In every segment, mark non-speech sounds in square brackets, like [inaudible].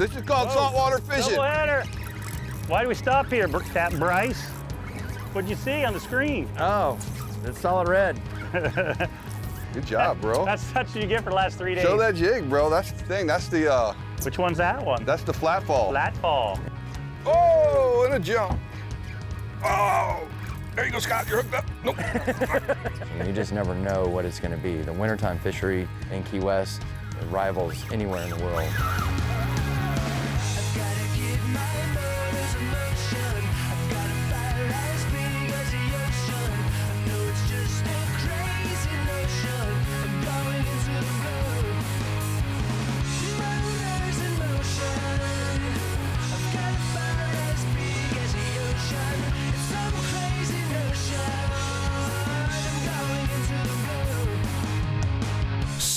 This is called saltwater fishing. Double header. Why do we stop here, Br- Captain Brice? What'd you see on the screen? Oh, it's solid red. [laughs] Good job, bro. That's that's what you get for the last three days. Show that jig, bro. That's the thing. That's the uh, Which one's that one? that's the flat fall. Flat fall. Oh, and a jump. Oh, there you go, Scott. You're hooked up. Nope. [laughs] You just never know what it's going to be. The wintertime fishery in Key West rivals anywhere in the world.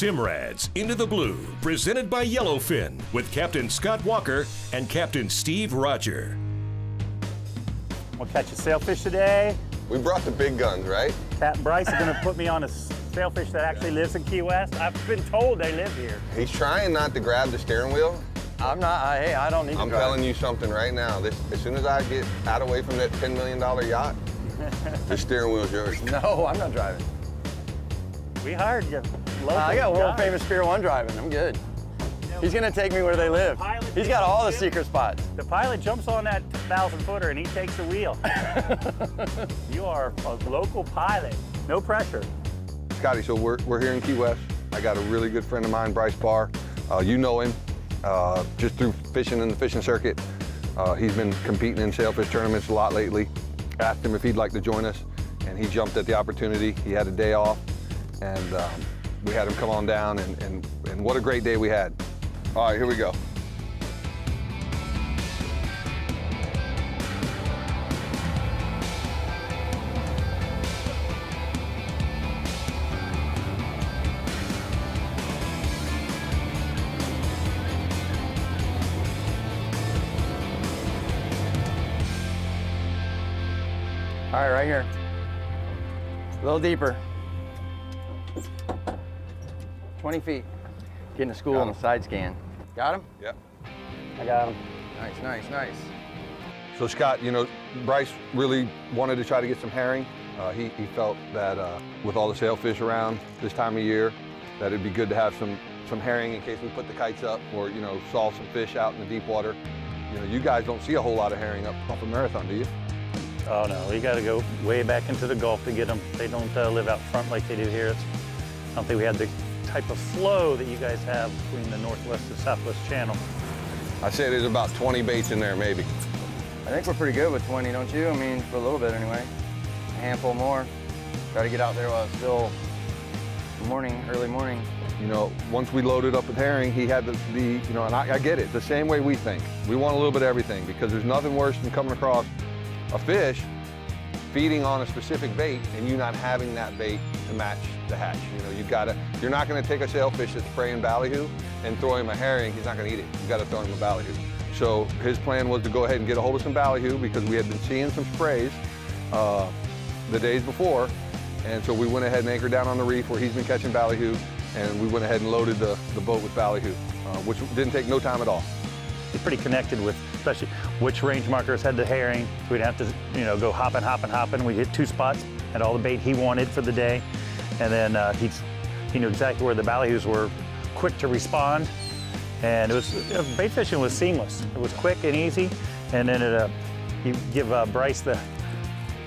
Simrads Into the Blue, presented by Yellowfin, with Captain Scott Walker and Captain Steve Rodger. We'll catch a sailfish today. we brought the big guns, right? Captain Brice is gonna [laughs] put me on a sailfish that actually lives in Key West. I've been told they live here. He's trying not to grab the steering wheel. I'm not, I, hey, I don't need to. I'm to drive. telling you something right now. This, as soon as I get out away from that $10 million yacht, [laughs] the steering wheel's yours. No, I'm not driving. We hired you. Local I got world guy. famous Pier 1 driving. I'm good. He's going to take me where they live. Pilot He's got all the ship. secret spots. The pilot jumps on that thousand footer and he takes the wheel. [laughs] you are a local pilot. No pressure. Scotty, so we're, we're here in Key West. I got a really good friend of mine, Brice Barr. Uh, you know him uh, just through fishing in the fishing circuit. Uh, he's been competing in sailfish tournaments a lot lately. Asked him if he'd like to join us, and he jumped at the opportunity. He had a day off, and um, we had him come on down, and, and, and what a great day we had. All right, here we go. All right, right here. A little deeper. 20 feet. Getting to school Got on him. the side scan. Got him? Yep. I got him. Nice, nice, nice. So Scott, you know, Brice really wanted to try to get some herring. Uh, he, he felt that uh, with all the sailfish around this time of year, that it'd be good to have some, some herring in case we put the kites up or, you know, saw some fish out in the deep water. You know, you guys don't see a whole lot of herring up off a marathon, do you? Oh no, you got to go way back into the Gulf to get them. They don't uh, live out front like they do here. It's, I don't think we had the type of flow that you guys have between the Northwest and Southwest Channel. I say there's about 20 baits in there, maybe. I think we're pretty good with 20, don't you? I mean, for a little bit anyway. A handful more. Try to get out there while it's still morning, early morning. You know, once we loaded up with herring, he had the, the you know, and I, I get it, the same way we think. We want a little bit of everything because there's nothing worse than coming across a fish feeding on a specific bait and you not having that bait to match the hatch. You know, you've got to, you're not going to take a sailfish that's preying ballyhoo and throw him a herring. He's not going to eat it. You've got to throw him a ballyhoo. So his plan was to go ahead and get a hold of some ballyhoo because we had been seeing some sprays uh, the days before. And so we went ahead and anchored down on the reef where he's been catching ballyhoo and we went ahead and loaded the, the boat with ballyhoo, uh, which didn't take no time at all. He's pretty connected with, especially which range markers had the herring. So We'd have to, you know, go hopping, hopping, hopping. We hit two spots, had all the bait he wanted for the day, and then uh, he's, he knew exactly where the ballyhoos were, quick to respond, and it was uh, bait fishing was seamless. It was quick and easy, and then it, uh, you give uh, Brice the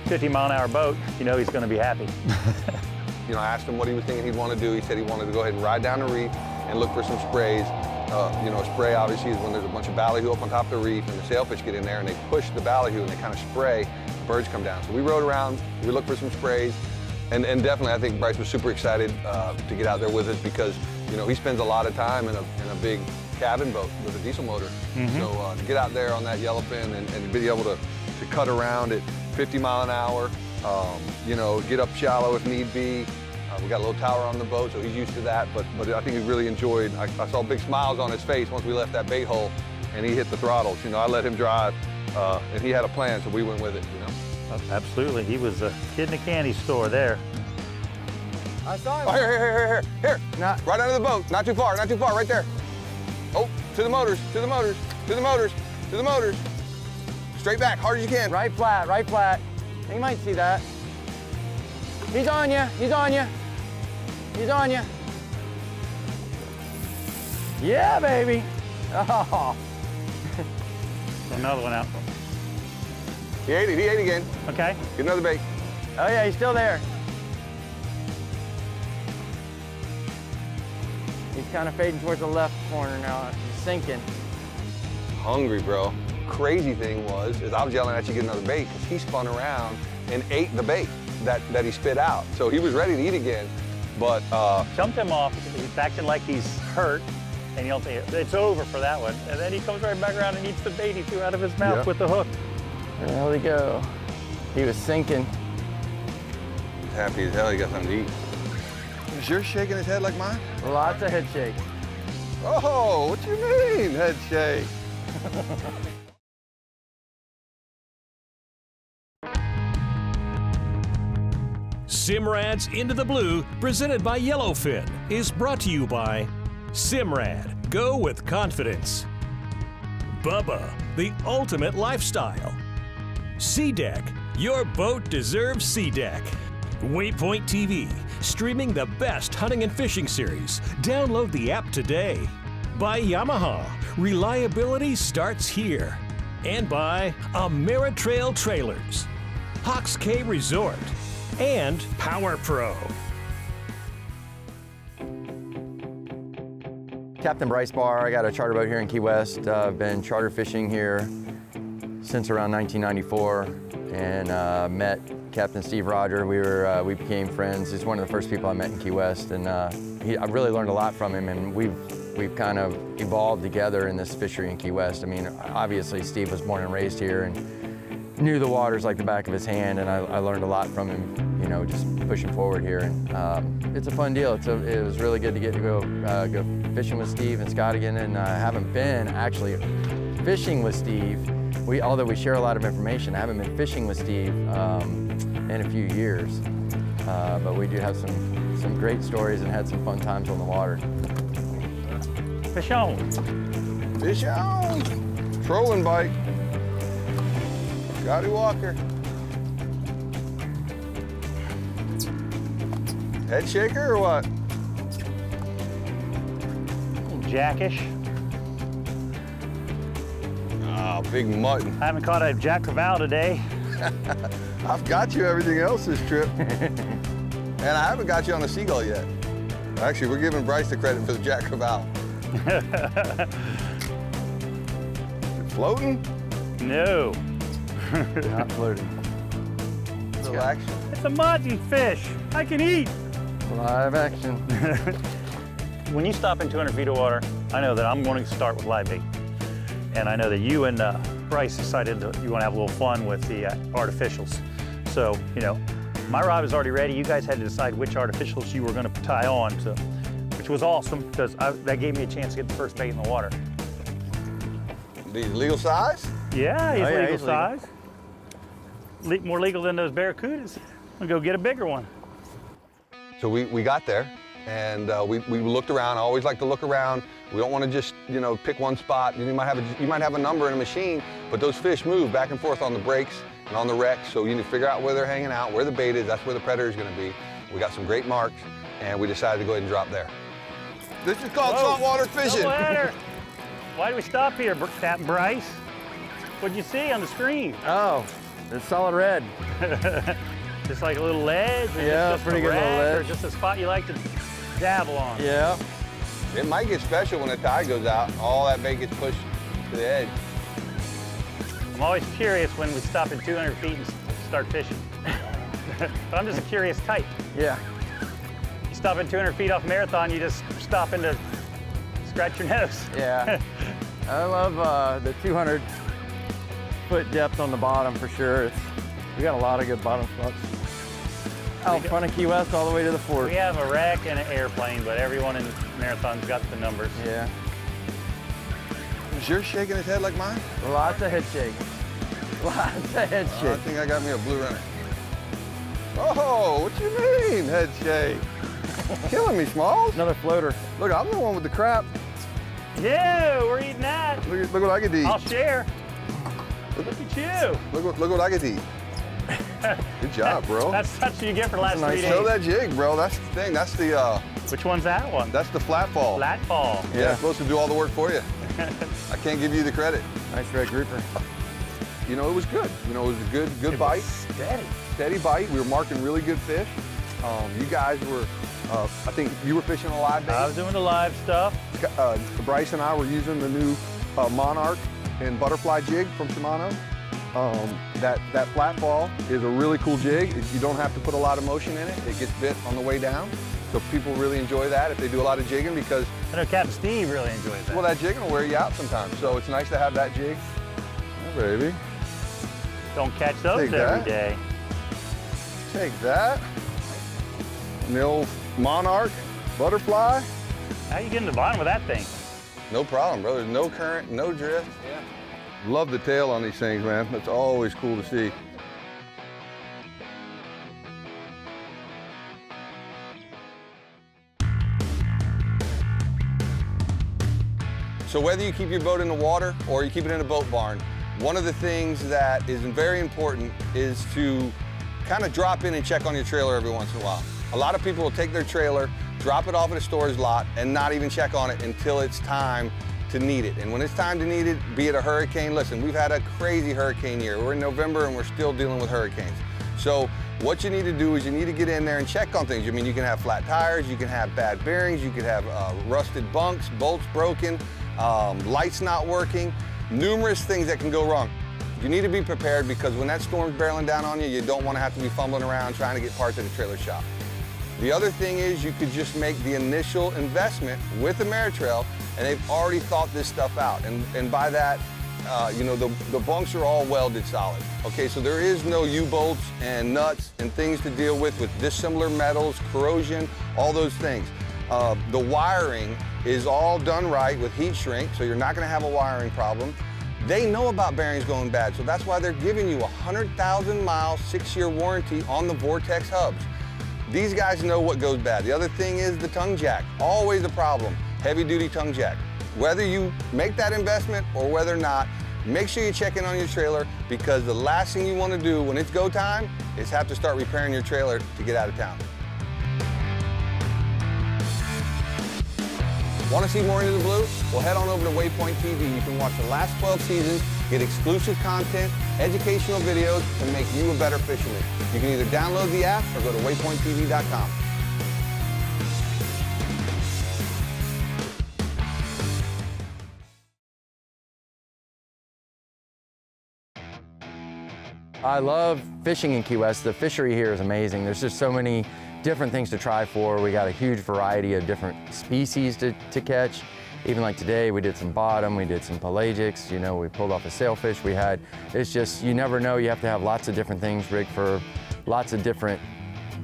50 mile an hour boat, you know he's going to be happy. [laughs] You know, I asked him what he was thinking he'd want to do. He said he wanted to go ahead and ride down the reef and look for some sprays. Uh, you know, spray obviously is when there's a bunch of ballyhoo up on top of the reef and the sailfish get in there and they push the ballyhoo and they kind of spray, birds come down. So we rode around, we looked for some sprays, and, and definitely I think Brice was super excited uh, to get out there with us because, you know, he spends a lot of time in a, in a big cabin boat with a diesel motor. So uh, to get out there on that yellowfin and, and be able to, to cut around at 50 mile an hour, um, you know, get up shallow if need be. Uh, we got a little tower on the boat, so he's used to that. But but I think he really enjoyed. I, I saw big smiles on his face once we left that bait hole, and he hit the throttles. You know, I let him drive, uh, and he had a plan, so we went with it. You know. Absolutely, he was a kid in a candy store there. I saw him. Oh, here, here, here, here, here, here. Not- Right under the boat. Not too far. Not too far. Right there. Oh, to the motors, to the motors, to the motors, to the motors. Straight back, hard as you can. Right flat, right flat. You might see that. He's on you, he's on you. He's on you. Yeah, baby. Oh, [laughs] Another one out. He ate it, he ate again. Okay. Get another bait. oh yeah, he's still there. He's kind of fading towards the left corner now. He's sinking. Hungry, bro. Crazy thing was, is I was yelling at you to get another bait because he spun around and ate the bait that, that he spit out. So he was ready to eat again, but uh, Jumped him off. He's acting like he's hurt. And you don't think it's over for that one. And then he comes right back around and eats the bait he threw out of his mouth Yeah. with the hook. There we go. He was sinking. he's happy as hell he got something to eat. Is yours shaking his head like mine? Lots of head shakes. Oh, what do you mean, head shake? [laughs] Simrad's Into the Blue, presented by Yellowfin, is brought to you by Simrad. Go with confidence. Bubba, the ultimate lifestyle. SeaDek, your boat deserves SeaDek. Waypoint TV, streaming the best hunting and fishing series. Download the app today. By Yamaha, reliability starts here. And by Ameritrail Trailers, Hawks Cay Resort, and Power Pro. Captain Brice Barr, I got a charter boat here in Key West. Uh, I've been charter fishing here since around 1994 and uh, met Captain Steve Rodger. We, were, uh, we became friends. He's one of the first people I met in Key West and uh, he, I really learned a lot from him and we've, we've kind of evolved together in this fishery in Key West. I mean, obviously Steve was born and raised here and knew the waters like the back of his hand and I, I learned a lot from him, you know, just pushing forward here. And um, it's a fun deal. It's a, it was really good to get to go, uh, go fishing with Steve and Scott again. And I haven't been actually fishing with Steve. We, although we share a lot of information, I haven't been fishing with Steve um, in a few years. Uh, but we do have some, some great stories and had some fun times on the water. Fish on. Fish on. Trolling bite. Scotty Walker. Head shaker or what? Jackish. Oh, big mutton. I haven't caught a Jack Crevalle today. [laughs] I've got you everything else this trip. [laughs] and I haven't got you on a seagull yet. Actually, we're giving Brice the credit for the Jack Crevalle. [laughs] Floating? No. Not floating. Action. It's a mutton fish. I can eat. Live action. [laughs] When you stop in 200 feet of water, I know that I'm going to start with live bait. And I know that you and uh, Brice decided that you want to have a little fun with the uh, artificials. So, you know, my rod is already ready. You guys had to decide which artificials you were going to tie on, so, which was awesome because I, that gave me a chance to get the first bait in the water. These legal size? Yeah, he's Oh, yeah, legal he's legal. size. Le- more legal than those barracudas. We'll go get a bigger one. So we, we got there and uh, we, we looked around. I always like to look around. We don't want to just, you know, pick one spot. You might have a, you might have a number in a machine, but those fish move back and forth on the breaks and on the wrecks. So you need to figure out where they're hanging out, where the bait is. That's where the predator is going to be. We got some great marks and we decided to go ahead and drop there. This is called Whoa. saltwater fishing. [laughs] Why do we stop here, Captain Brice? What'd you see on the screen? Oh, it's solid red. [laughs] Just like a little ledge? Or Yeah, just, just pretty a good little rack, Or just a spot you like to dabble on? Yeah. It might get special when the tide goes out. All that bait gets pushed to the edge. I'm always curious when we stop at 200 feet and start fishing. but [laughs] I'm just a curious type. Yeah. You stop at 200 feet off marathon, you just stop in to scratch your nose. [laughs] Yeah. I love uh, the 200 foot depth on the bottom for sure. It's, we got a lot of good bottom spots. Out front of Key West all the way to the fort. We have a wreck and an airplane, but everyone in marathon's got the numbers. Yeah. Is yours shaking his head like mine? Lots of head shake. [laughs] Lots of head I think I got me a blue runner. Oh, what you mean, head shake? [laughs] Killing me, Smalls. Another floater. Look, I'm the one with the crap. Yeah, we're eating Look, look what I get to eat. I'll share. Look at you. Look, what- look what I get to eat. [laughs] Good job, bro. That's that's what you get for the last That's a three nice- Show that jig, bro. That's the thing. That's the uh, Which one's that one? that's the flat fall. Flat fall. Yeah, Yeah. supposed to do all the work for you. [laughs] I can't give you the credit. Nice red grouper. You know, it was good. You know, it was a good, good bite. Steady. steady bite. We were marking really good fish. Um, you guys were, uh, I think you were fishing a live bait. I was doing the live stuff. Uh, Brice and I were using the new uh, Monarch and butterfly jig from Shimano. Um, that, that flat fall is a really cool jig. You don't have to put a lot of motion in it. It gets bit on the way down. So people really enjoy that if they do a lot of jigging because, I know Captain Steve really enjoys that. well, that jigging will wear you out sometimes. So it's nice to have that jig. Yeah, baby. Don't catch those Take every that. day. Take that. And the old Monarch butterfly. How you get in the bottom of that thing? No problem, bro. There's no current, no drift. Yeah. Love the tail on these things, man. That's always cool to see. So whether you keep your boat in the water or you keep it in a boat barn, one of the things that is very important is to kind of drop in and check on your trailer every once in a while. A lot of people will take their trailer, drop it off at a storage lot, and not even check on it until it's time to need it. And when it's time to need it, be it a hurricane, listen, we've had a crazy hurricane year. We're in November and we're still dealing with hurricanes. So what you need to do is you need to get in there and check on things. I mean, you can have flat tires, you can have bad bearings, you can have uh, rusted bunks, bolts broken, um, lights not working, numerous things that can go wrong. You need to be prepared because when that storm's barreling down on you, you don't want to have to be fumbling around trying to get parts at the trailer shop. The other thing is you could just make the initial investment with Ameritrail and they've already thought this stuff out. And, and by that, uh, you know, the, the bunks are all welded solid. Okay, so there is no U-bolts and nuts and things to deal with with dissimilar metals, corrosion, all those things. Uh, the wiring is all done right with heat shrink, so you're not gonna have a wiring problem. They know about bearings going bad, so that's why they're giving you a 100,000 mile, six-year warranty on the Vortex hubs. These guys know what goes bad. The other thing is the tongue jack, always a problem, heavy duty tongue jack. Whether you make that investment or whether or not, make sure you check in on your trailer because the last thing you want to do when it's go time is have to start repairing your trailer to get out of town. Want to see more Into the Blue? Well, head on over to Waypoint TV. You can watch the last 12 seasons, get exclusive content, educational videos, and make you a better fisherman. You can either download the app or go to waypointtv.com. I love fishing in Key West. The fishery here is amazing. There's just so many different things to try for. We got a huge variety of different species to, to catch. Even like today, we did some bottom, we did some pelagics, you know, we pulled off a sailfish. We had, it's just, you never know. You have to have lots of different things rigged for lots of different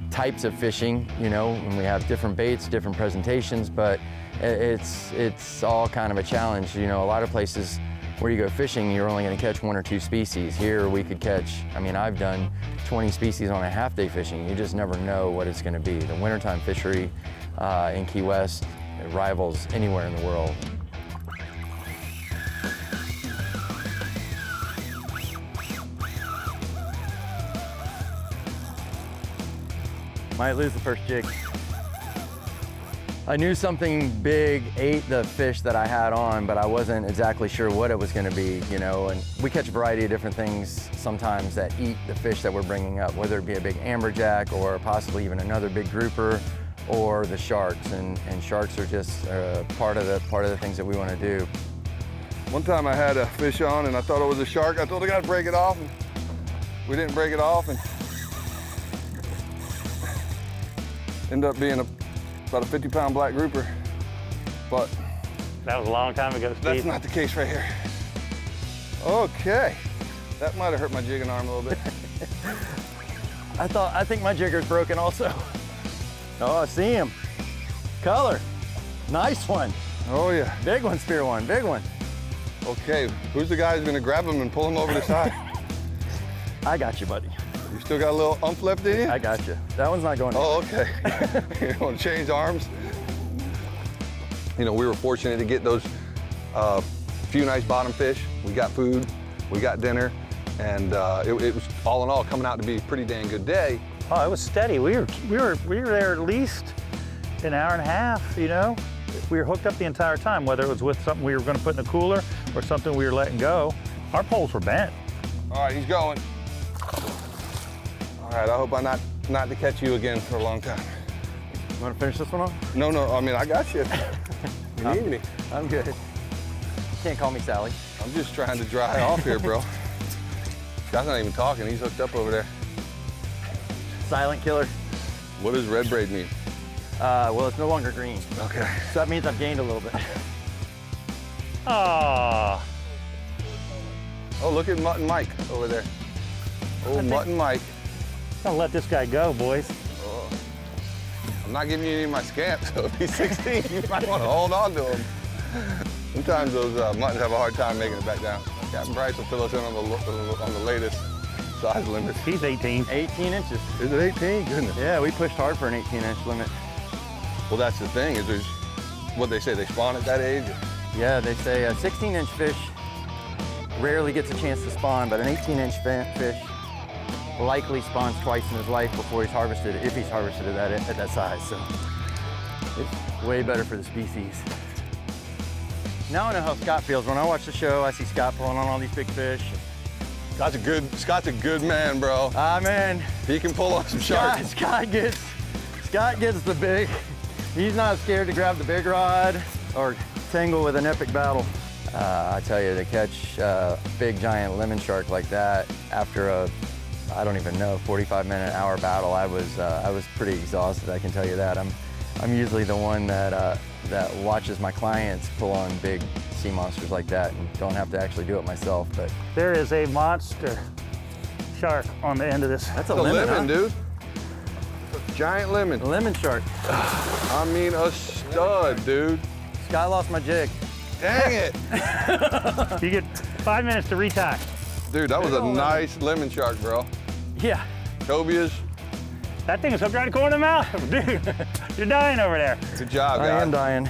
types of fishing, you know, and we have different baits, different presentations, but it's, it's all kind of a challenge. You know, a lot of places where you go fishing, you're only gonna catch one or two species. Here we could catch, I mean, I've done 20 species on a half day fishing. You just never know what it's gonna be. The wintertime fishery uh, in Key West rivals anywhere in the world. Might lose the first jig. I knew something big ate the fish that I had on, but I wasn't exactly sure what it was going to be, you know. And we catch a variety of different things sometimes that eat the fish that we're bringing up, whether it be a big amberjack or possibly even another big grouper or the sharks. And, and sharks are just uh, part of the part of the things that we want to do. One time I had a fish on and I thought it was a shark. I told the guy to break it off and we didn't break it off and ended up being a, about a 50 pound black grouper. But That was a long time ago, Steve. that's not the case right here. Okay, that might have hurt my jigging arm a little bit. [laughs] I thought I think my jigger's broken also. [laughs] Oh, I see him. Color. Nice one. oh yeah. Big one, spear one. Big one. Okay, who's the guy who's gonna grab him and pull him over the side? [laughs] I got you, buddy. You still got a little umph left in you? I got you. That one's not going. Oh, okay. [laughs] you want to change arms? You know, we were fortunate to get those uh, few nice bottom fish. We got food, we got dinner, and uh, it, it was all in all coming out to be a pretty dang good day. Oh, it was steady. We were, we were, we were there at least an hour and a half, you know? We were hooked up the entire time, whether it was with something we were gonna put in the cooler or something we were letting go. Our poles were bent. All right, he's going. All right, I hope I'm not, not to catch you again for a long time. You want to finish this one off? No, no, I mean, I got you. [laughs] You need me. I'm good. Can't call me Sally. I'm just trying to dry off here, bro. Guy's not even talking. He's hooked up over there. Silent killer. What does red braid mean? Uh, well, it's no longer green. Okay. So that means I've gained a little bit. Ah, Oh, look at Mutton Mike over there. Oh, Mutton Mike. Gonna let this guy go, boys. I'm not giving you any of my scamps, so [laughs] if he's 16, you might want to hold on to him. Sometimes those uh, muttons have a hard time making it back down. Captain Brice will fill us in on the, on the latest size limit. He's 18. 18 inches. Is it 18? Goodness. Yeah, we pushed hard for an 18 inch limit. Well, that's the thing, is there's, what they say, they spawn at that age? Yeah, they say a 16 inch fish rarely gets a chance to spawn, but an 18 inch fish likely spawns twice in his life before he's harvested, if he's harvested at that, at that size. So it's way better for the species. Now I know how Scott feels. When I watch the show, I see Scott pulling on all these big fish. Scott's a good, Scott's a good man, bro. Ah, man, He can pull on some Scott, sharks. Scott gets, Scott gets the big. He's not scared to grab the big rod or tangle with an epic battle. Uh, I tell you, to catch a big giant lemon shark like that after a, I don't even know, 45 minute hour battle, I was, uh, I was pretty exhausted. I can tell you that. I'm, I'm usually the one that, uh, that watches my clients pull on big sea monsters like that and don't have to actually do it myself. But There is a monster shark on the end of this. that's a The lemon, lemon, huh? dude. Giant lemon. A lemon shark. I mean, a stud, dude. Scott lost my jig. Dang it. You get five minutes to retie. Dude, that was a nice lemon shark, bro. Yeah. Cobias, That thing is hooked right in the corner of the mouth. [laughs] Dude, you're dying over there. good job, I am dying.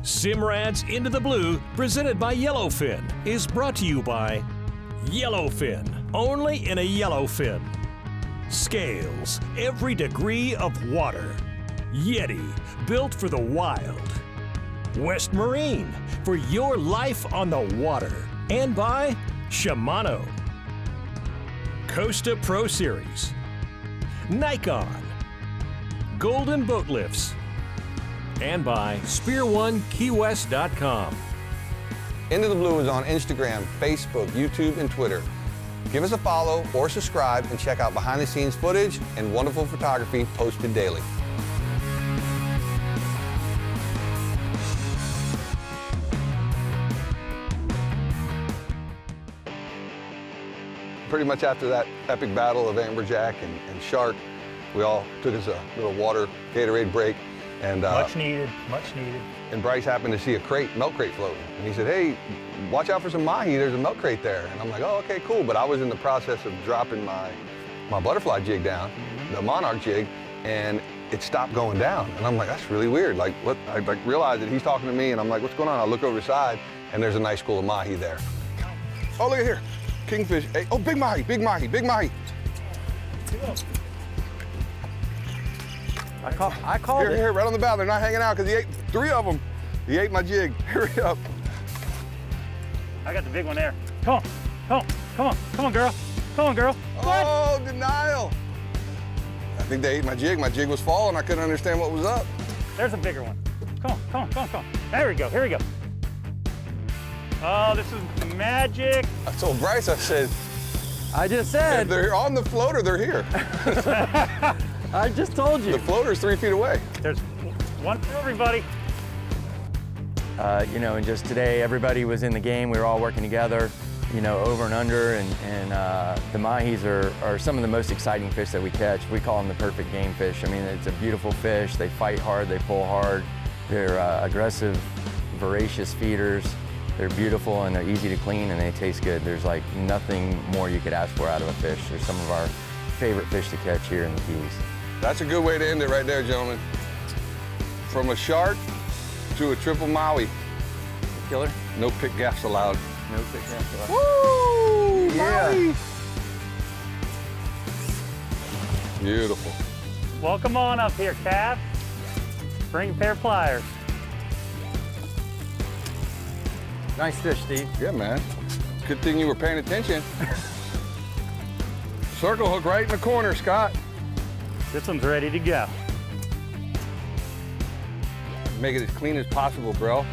Simrad's Into the Blue, presented by Yellowfin, is brought to you by Yellowfin, only in a Yellowfin. Scales, every degree of water. Yeti, built for the wild. West Marine, for your life on the water. And by Shimano. Costa Pro Series. Nikon. Golden Boat Lifts and by SpearOneKeyWest.com. Into the Blue is on Instagram, Facebook, YouTube, and Twitter. Give us a follow or subscribe and check out behind the scenes footage and wonderful photography posted daily. Pretty much after that epic battle of Amberjack and, and Shark, we all took us a little water Gatorade break. And, uh, Much needed, much needed. and Brice happened to see a crate, milk crate floating. And he said, hey, watch out for some mahi, there's a milk crate there. And I'm like, oh, okay, cool. But I was in the process of dropping my, my butterfly jig down, the monarch jig, and it stopped going down. And I'm like, that's really weird. Like, what? I like realized that he's talking to me, and I'm like, what's going on? I look over the side, and there's a nice school of mahi there. Oh, look at here, kingfish. Hey, oh, big mahi, big mahi, big mahi. I, call, I called Here, it. here, right on the bow. They're not hanging out because he ate three of them. He ate my jig. [laughs] Hurry up. I got the big one there. Come on, come on, come on, come on, girl. Come on, girl. What? Oh, denial. I think they ate my jig. My jig was falling. I couldn't understand what was up. There's a bigger one. Come on, come on, come on, come on. There we go, here we go. Oh, this is magic. I told Brice, I said, I just if said. they're on the floater, they're here. [laughs] I just told you. The floater's three feet away. There's one for everybody. Uh, you know, and just today, everybody was in the game. We were all working together, you know, over and under. And, and uh, the mahis are, are some of the most exciting fish that we catch. We call them the perfect game fish. I mean, it's a beautiful fish. They fight hard, they pull hard. They're uh, aggressive, voracious feeders. They're beautiful and they're easy to clean and they taste good. There's like nothing more you could ask for out of a fish. They're some of our favorite fish to catch here in the Keys. That's a good way to end it right there, gentlemen. From a shark to a triple mahi. Killer? No pick gaffs allowed. No pick gaffs. Allowed. Woo! Yeah. mahi. Beautiful. Welcome on up here, Cap. Bring a pair of pliers. Nice fish, Steve. Yeah, man. Good thing you were paying attention. [laughs] Circle hook right in the corner, Scott. This one's ready to go. Make it as clean as possible, bro.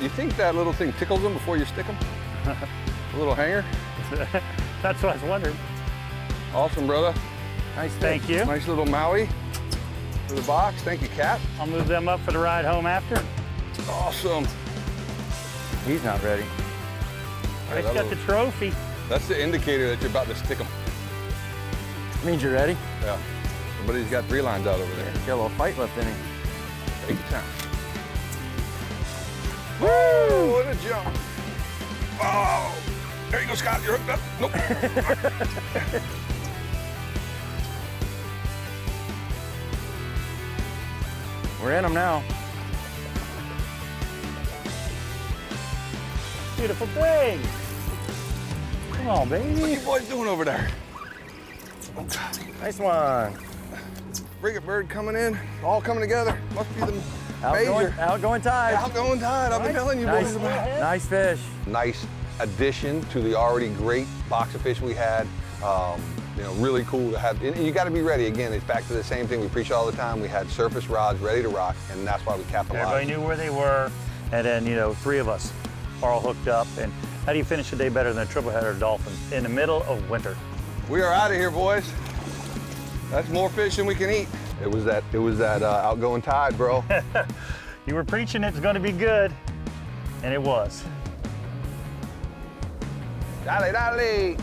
You think that little thing tickles them before you stick them? [laughs] A little hanger? [laughs] That's what I was wondering. Awesome, brother. Nice fish. Thank you. Nice little mahi for the box. Thank you, Cap. I'll move them up for the ride home after. Awesome. He's not ready. I just got the trophy. That's the indicator that you're about to stick him. Means you're ready. Yeah. Somebody's got three lines out over there. Got a little fight left in him. Take your time. Woo! Oh, what a jump. Oh! There you go, Scott. You're hooked up. Nope. [laughs] We're in them now. Beautiful thing. Come on, baby. what baby. you boys doing over there? Nice one. Frigate bird coming in, all coming together. Must be the Outgoing, major outgoing tide. outgoing tide. I've been telling you nice, boys about. nice fish. Nice addition to the already great box of fish we had. Um, you know, really cool to have. And you got to be ready. Again, it's back to the same thing we preach all the time. We had surface rods ready to rock, and that's why we capitalized. Everybody knew where they were. And then, you know, three of us are all hooked up. And how do you finish the day better than a triple header of dolphins in the middle of winter? We are out of here, boys. That's more fish than we can eat. It was that. It was that uh, outgoing tide, bro. [laughs] You were preaching it's going to be good, and it was. dale, dale.